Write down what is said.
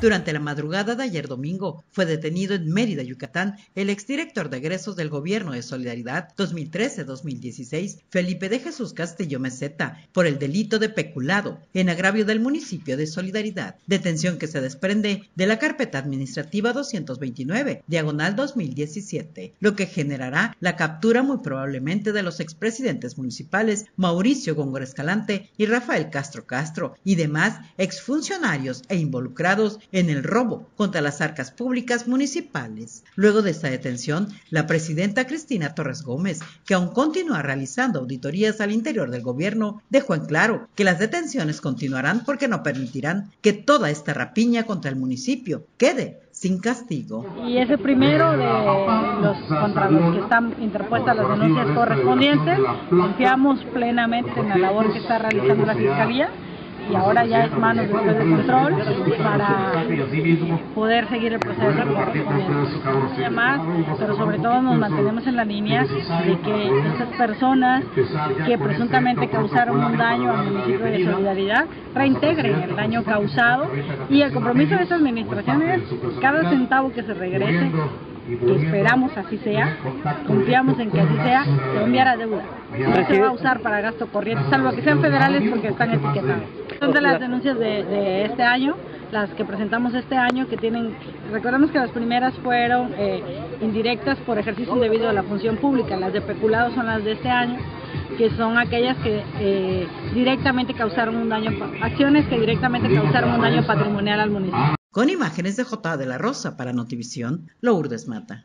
Durante la madrugada de ayer domingo fue detenido en Mérida, Yucatán, el exdirector de egresos del Gobierno de Solidaridad 2013-2016, Felipe de Jesús Castillo Meseta, por el delito de peculado en agravio del municipio de Solidaridad. Detención que se desprende de la carpeta administrativa 229, diagonal 2017, lo que generará la captura muy probablemente de los expresidentes municipales Mauricio Góngora Escalante y Rafael Castro Castro y demás exfuncionarios e involucrados en el robo contra las arcas públicas municipales. Luego de esta detención, la presidenta Cristina Torres Gómez, que aún continúa realizando auditorías al interior del gobierno, dejó en claro que las detenciones continuarán porque no permitirán que toda esta rapiña contra el municipio quede sin castigo. Y ese primero de los contra los que están interpuestas las denuncias correspondientes, confiamos plenamente en la labor que está realizando la Fiscalía y ahora ya es manos después de control para poder seguir el proceso Además, pero sobre todo nos mantenemos en la línea de que estas personas que presuntamente causaron un daño al municipio de Solidaridad reintegren el daño causado y el compromiso de esta administración es cada centavo que se regrese que esperamos así sea, confiamos en que así sea, se enviar a deuda. No se va a usar para gasto corriente, salvo que sean federales porque están etiquetados. Son de las denuncias de, este año, las que presentamos este año, que tienen, recordemos que las primeras fueron eh, indirectas por ejercicio indebido de la función pública, las de peculado son las de este año, que son aquellas que eh, directamente causaron un daño, acciones que directamente causaron un daño patrimonial al municipio. Con imágenes de J. de la Rosa para Notivisión, Lourdes Mata.